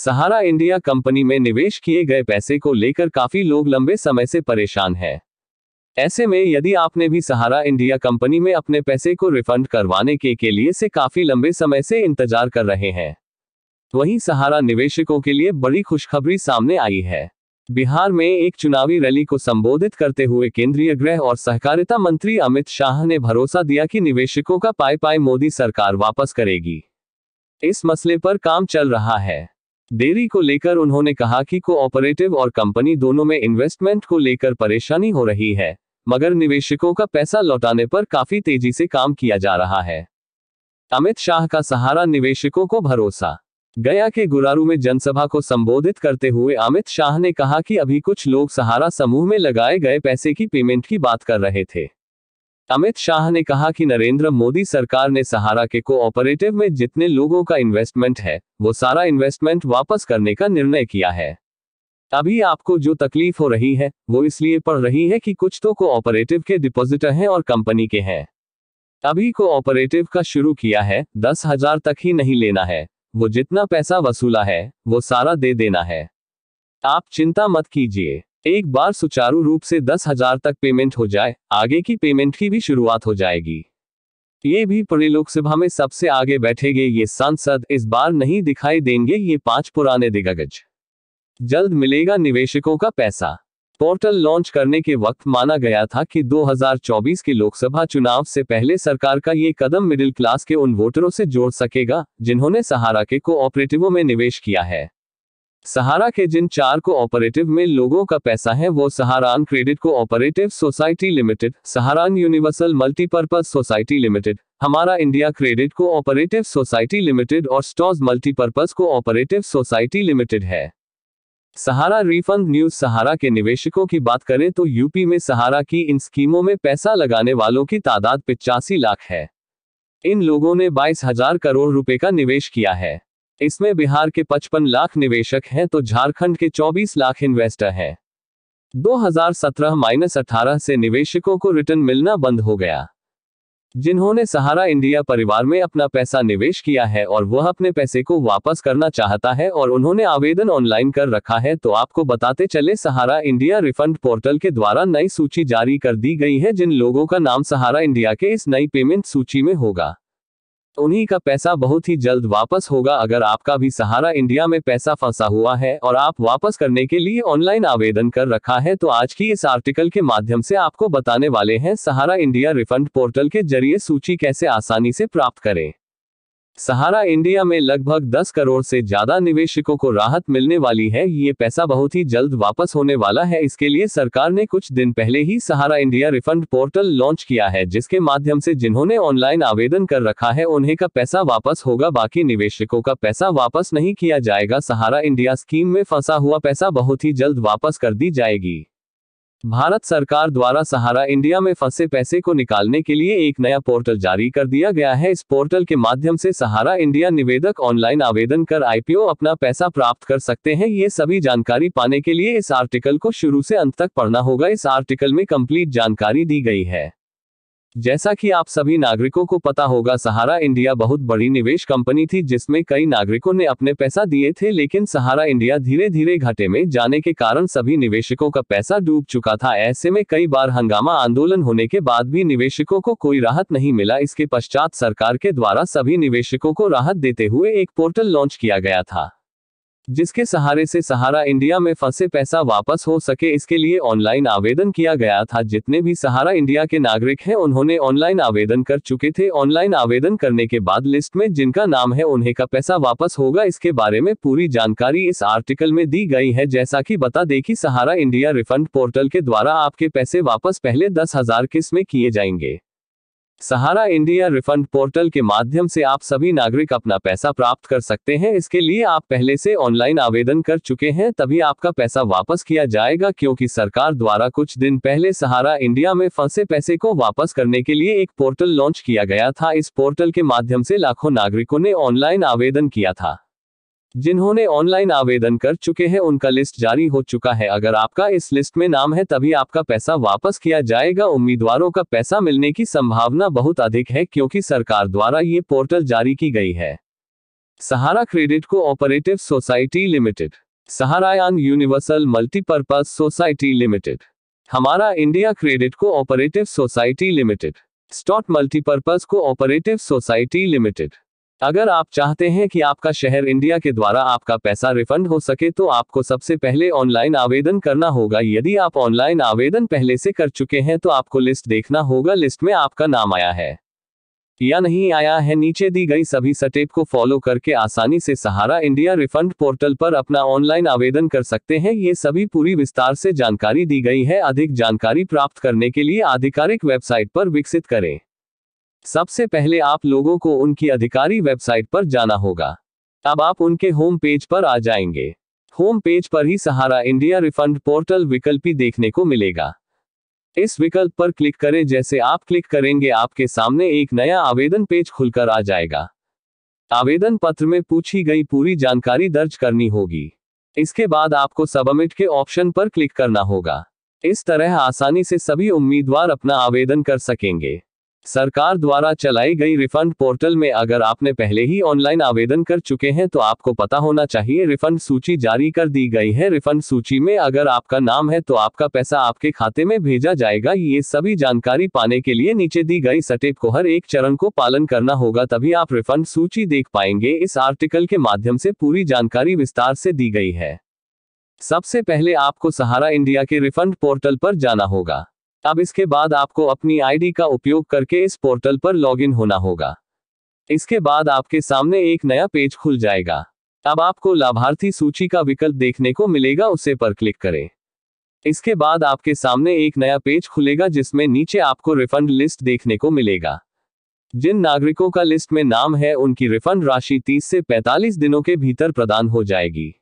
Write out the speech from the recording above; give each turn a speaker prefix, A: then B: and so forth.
A: सहारा India company में निवेश किए गए पैसे को लेकर काफ़ी लोग लंबे समय से परेशान हैं। ऐसे में यदि आपने भी सहारा इंडिया कंपनी में अपने पैसे को रिफंड करवाने के, के लिए से काफ़ी लंबे समय से इंतज़ार कर रहे हैं। वहीं सहारा निवेशकों के लिए बड़ी खुशखबरी सामने आई है। बिहार में एक चुनावी रैली को संबोधित करते हुए केंद्रीय गृह और सहकारिता मंत्री अमित शाह ने भरोसा दिया कि निवेशकों का पाई पाई मोदी सरकार वापस करेगी। इस मसले पर काम चल रहा है। देरी को लेकर उन्होंने कहा कि कोऑपरेटिव और कंपनी दोनों में इन्वेस्टमेंट को लेकर परेशानी हो रही है, मगर निवेशकों का पैसा लौटाने पर काफ़ी तेज़ी से काम किया जा रहा है। अमित शाह का सहारा निवेशकों को भरोसा। गया के गुरारू में जनसभा को संबोधित करते हुए अमित शाह ने कहा कि अभी कुछ लोग सहारा समूह में लगाए गए पैसे की पेमेंट की बात कर रहे थे। अमित शाह ने कहा कि नरेंद्र मोदी सरकार ने सहारा के कोऑपरेटिव में जितने लोगों का इन्वेस्टमेंट है, वो सारा इन्वेस्टमेंट वापस करने का निर्णय किया है। अभी आपको जो तकलीफ़ हो रही है, वो इसलिए पड़ रही है कि कुछ तो कोऑपरेटिव के डिपॉजिटर हैं और कंपनी के हैं। अभी कोऑपरेटिव का शुरू किया है, दस हज़ार तक ही नहीं लेना है। वो जितना पैसा वसूला है, वो सारा दे देना है। आप चिंता मत कीजिए। एक बार सुचारू रूप से दस हज़ार तक पेमेंट हो जाए, आगे की पेमेंट की भी शुरुआत हो जाएगी। ये भी पड़े लोकसभा में सबसे आगे बैठेंगे ये सांसद, इस बार नहीं दिखाई देंगे ये पाँच पुराने दिग्गज। जल्द मिलेगा निवेशकों का पैसा। पोर्टल लॉन्च करने के वक्त माना गया था कि 2024 के लोकसभा चुनाव से पहले सरकार का ये कदम मिडिल क्लास के उन वोटरों से जोड़ सकेगा, जिन्होंने सहारा के कोऑपरेटिवों में निवेश किया है। सहारा के जिन चार कोऑपरेटिव में लोगों का पैसा है, वो Sahara credit cooperative society limited, Saharayan universal multipurpose society limited, Humara India credit cooperative society limited और stars multipurpose cooperative society limited है। सहारा रिफंड न्यूज़ सहारा के निवेशकों की बात करें तो यूपी में सहारा की इन स्कीमों में पैसा लगाने वालों की तादाद पिचासी लाख है। इन लोगों ने बाईस हज़ार करोड़ रुपए का निवेश किया है। इसमें बिहार के 55 लाख निवेशक हैं तो झारखंड के 24 लाख इन्वेस्टर हैं। 2017-18 से निवेशकों को रिटर्न मिलना बंद हो गया। जिन्होंने सहारा इंडिया परिवार में अपना पैसा निवेश किया है और वह अपने पैसे को वापस करना चाहता है और उन्होंने आवेदन ऑनलाइन कर रखा है तो आपको बताते चले सहारा इंडिया रिफंड पोर्टल के द्वारा नई सूची जारी कर दी गई है जिन लोगों का नाम सहारा इंडिया के इस नई पेमेंट सूची में होगा। उन्हीं का पैसा बहुत ही जल्द वापस होगा। अगर आपका भी सहारा इंडिया में पैसा फंसा हुआ है और आप वापस करने के लिए ऑनलाइन आवेदन कर रखा है तो आज की इस आर्टिकल के माध्यम से आपको बताने वाले हैं सहारा इंडिया रिफंड पोर्टल के ज़रिए सूची कैसे आसानी से प्राप्त करें। सहारा इंडिया में लगभग 10 करोड़ से ज़्यादा निवेशकों को राहत मिलने वाली है। ये पैसा बहुत ही जल्द वापस होने वाला है। इसके लिए सरकार ने कुछ दिन पहले ही Sahara India refund portal launch किया है, जिसके माध्यम से जिन्होंने ऑनलाइन आवेदन कर रखा है, उन्हें का पैसा वापस होगा। बाकी निवेशकों का पैसा वापस नहीं किया जाएगा। सहारा इंडिया स्कीम में फंसा हुआ पैसा बहुत ही जल्द वापस कर दी जाएगी। भारत सरकार द्वारा सहारा इंडिया में फंसे पैसे को निकालने के लिए एक नया पोर्टल जारी कर दिया गया है। इस पोर्टल के माध्यम से सहारा इंडिया निवेदक ऑनलाइन आवेदन कर आईपीओ अपना पैसा प्राप्त कर सकते हैं। ये सभी जानकारी पाने के लिए इस आर्टिकल को शुरू से अंत तक पढ़ना होगा। इस आर्टिकल में कंप्लीट जानकारी दी गई है। जैसा कि आप सभी नागरिकों को पता होगा, सहारा इंडिया बहुत बड़ी निवेश कंपनी थी, जिसमें कई नागरिकों ने अपने पैसा दिए थे, लेकिन सहारा इंडिया धीरे धीरे घाटे में जाने के कारण सभी निवेशकों का पैसा डूब चुका था। ऐसे में कई बार हंगामा आंदोलन होने के बाद भी निवेशकों को कोई राहत नहीं मिला। इसके पश्चात सरकार के द्वारा सभी निवेशकों को राहत देते हुए एक पोर्टल लॉन्च किया गया था। जिसके सहारे से सहारा इंडिया में फंसे पैसा वापस हो सके, इसके लिए ऑनलाइन आवेदन किया गया था। जितने भी सहारा इंडिया के नागरिक हैं, उन्होंने ऑनलाइन आवेदन कर चुके थे। ऑनलाइन आवेदन करने के बाद लिस्ट में जिनका नाम है, उन्हें का पैसा वापस होगा। इसके बारे में पूरी जानकारी इस आर्टिकल में दी गई है। जैसा की बता दे की सहारा इंडिया रिफंड पोर्टल के द्वारा आपके पैसे वापस पहले दस हज़ार किसमें किए जाएँगे। सहारा इंडिया रिफंड पोर्टल के माध्यम से आप सभी नागरिक अपना पैसा प्राप्त कर सकते हैं। इसके लिए आप पहले से ऑनलाइन आवेदन कर चुके हैं, तभी आपका पैसा वापस किया जाएगा, क्योंकि सरकार द्वारा कुछ दिन पहले सहारा इंडिया में फंसे पैसे को वापस करने के लिए एक पोर्टल लॉन्च किया गया था। इस पोर्टल के माध्यम से लाखों नागरिकों ने ऑनलाइन आवेदन किया था। जिन्होंने ऑनलाइन आवेदन कर चुके हैं, उनका लिस्ट जारी हो चुका है। अगर आपका इस लिस्ट में नाम है, तभी आपका पैसा वापस किया जाएगा। उम्मीदवारों का पैसा मिलने की संभावना बहुत अधिक है, क्योंकि सरकार द्वारा ये पोर्टल जारी की गई है। Sahara credit cooperative society limited. Saharayan universal multipurpose society limited. Humara India credit cooperative society limited. Stars multipurpose cooperative society limited. अगर आप चाहते हैं कि आपका शहर इंडिया के द्वारा आपका पैसा रिफंड हो सके तो आपको सबसे पहले ऑनलाइन आवेदन करना होगा। यदि आप ऑनलाइन आवेदन पहले से कर चुके हैं तो आपको लिस्ट देखना होगा। लिस्ट में आपका नाम आया है या नहीं आया है। नीचे दी गई सभी स्टेप को फॉलो करके आसानी से सहारा इंडिया रिफंड पोर्टल पर अपना ऑनलाइन आवेदन कर सकते हैं। ये सभी पूरी विस्तार से जानकारी दी गई है। अधिक जानकारी प्राप्त करने के लिए आधिकारिक वेबसाइट पर विकसित करें। सबसे पहले आप लोगों को उनकी अधिकारी वेबसाइट पर जाना होगा। अब आप उनके होम पेज पर आ जाएँगे। होम पेज पर ही सहारा इंडिया रिफंड पोर्टल विकल्प देखने को मिलेगा। इस विकल्प पर क्लिक करें जैसे आप क्लिक करेंगे आपके सामने एक नया आवेदन पेज खुलकर आ जाएगा। आवेदन पत्र में पूछी गई पूरी जानकारी दर्ज करनी होगी। इसके बाद आपको सबमिट के ऑप्शन पर क्लिक करना होगा। इस तरह आसानी से सभी उम्मीदवार अपना आवेदन कर सकेंगे। सरकार द्वारा चलाई गई रिफंड पोर्टल में अगर आपने पहले ही ऑनलाइन आवेदन कर चुके हैं तो आपको पता होना चाहिए रिफंड सूची जारी कर दी गई है। रिफंड सूची में अगर आपका नाम है तो आपका पैसा आपके खाते में भेजा जाएगा। ये सभी जानकारी पाने के लिए नीचे दी गई सटेप को हर एक चरण को पालन करना होगा, तभी आप रिफंड सूची देख पाएँगे। इस आर्टिकल के माध्यम से पूरी जानकारी विस्तार से दी गई है। सबसे पहले आपको सहारा इंडिया के रिफंड पोर्टल पर जाना होगा। अब इसके बाद आपको अपनी आईडी का उपयोग करके इस पोर्टल पर लॉगिन होना होगा। इसके बाद आपके सामने एक नया पेज खुल जाएगा। अब आपको लाभार्थी सूची का विकल्प देखने को मिलेगा, उसे पर क्लिक करें। इसके बाद आपके सामने एक नया पेज खुलेगा, जिसमें नीचे आपको रिफंड लिस्ट देखने को मिलेगा। जिन नागरिकों का लिस्ट में नाम है, उनकी रिफंड राशि 30 से 45 दिनों के भीतर प्रदान हो जाएगी।